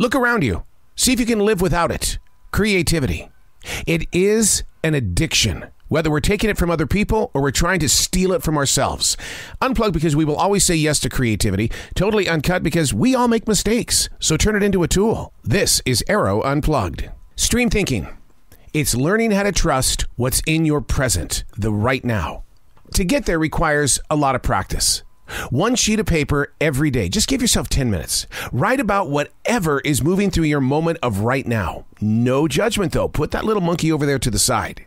Look around you. See if you can live without it. Creativity. It is an addiction, whether we're taking it from other people or we're trying to steal it from ourselves. Unplugged because we will always say yes to creativity. Totally uncut because we all make mistakes. So turn it into a tool. This is Arroe Unplugged. Stream thinking. It's learning how to trust what's in your present, the right now. To get there requires a lot of practice. One sheet of paper every day. Just give yourself 10 minutes. Write about whatever is moving through your moment of right now. No judgment, though. Put that little monkey over there to the side.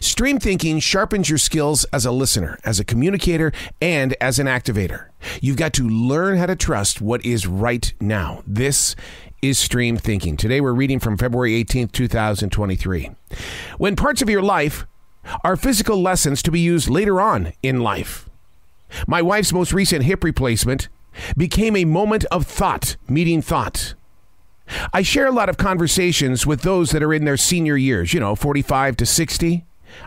Stream thinking sharpens your skills as a listener, as a communicator, and as an activator. You've got to learn how to trust what is right now. This is stream thinking. Today we're reading from February 18th, 2023. When parts of your life are physical lessons to be used later on in life. My wife's most recent hip replacement became a moment of thought, meeting thought. I share a lot of conversations with those that are in their senior years, you know, 45 to 60.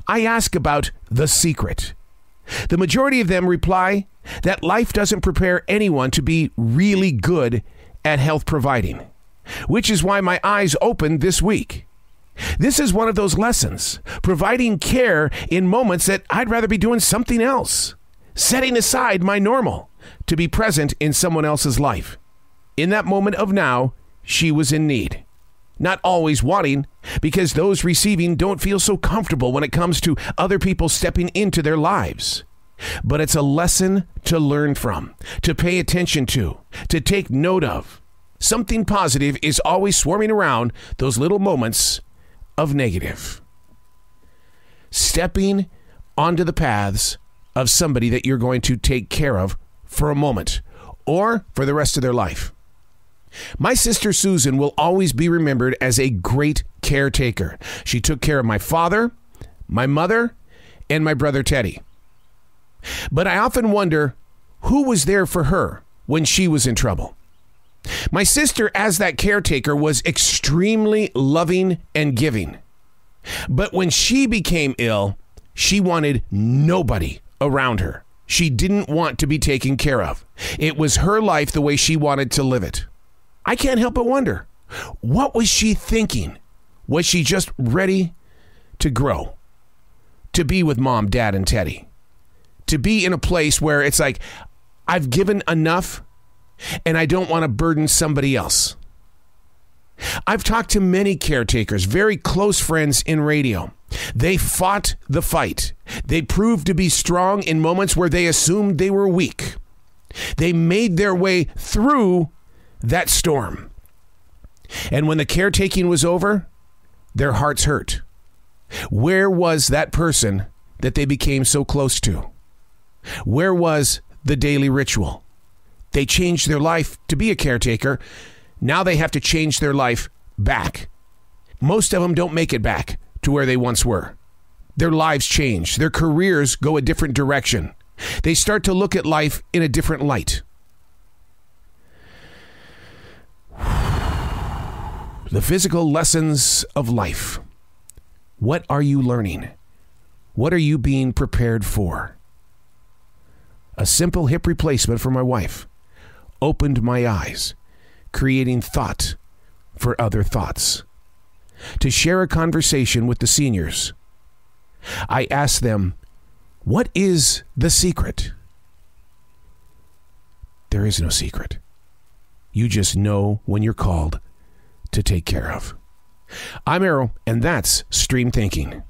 I ask about the secret. The majority of them reply that life doesn't prepare anyone to be really good at health providing, which is why my eyes opened this week. This is one of those lessons, providing care in moments that I'd rather be doing something else setting aside my normal to be present in someone else's life. In that moment of now, she was in need. Not always wanting, because those receiving don't feel so comfortable when it comes to other people stepping into their lives. But it's a lesson to learn from, to pay attention to, to take note of. Something positive is always swarming around those little moments of negative. Stepping onto the paths of somebody that you're going to take care of for a moment or for the rest of their life. My sister Susan will always be remembered as a great caretaker. She took care of my father, my mother, and my brother Teddy. But I often wonder who was there for her when she was in trouble. My sister, as that caretaker, was extremely loving and giving. But when she became ill, she wanted nobody around her. She didn't want to be taken care of. It was her life the way she wanted to live it. I can't help but wonder what was she thinking? Was she just ready to grow? To be with mom, dad, and Teddy? To be in a place where it's like, I've given enough and I don't want to burden somebody else. I've talked to many caretakers, very close friends in radio. They fought the fight. They proved to be strong in moments where they assumed they were weak. They made their way through that storm. And when the caretaking was over, their hearts hurt. Where was that person that they became so close to? Where was the daily ritual? They changed their life to be a caretaker. Now they have to change their life back. Most of them don't make it back to where they once were. Their lives change, their careers go a different direction. They start to look at life in a different light. The physical lessons of life. What are you learning? What are you being prepared for? A simple hip replacement for my wife opened my eyes, creating thought for other thoughts to share a conversation with the seniors. I asked them, What is the secret? There is no secret. You just know when you're called to take care of. I'm Arroe, and that's Stream Thinking.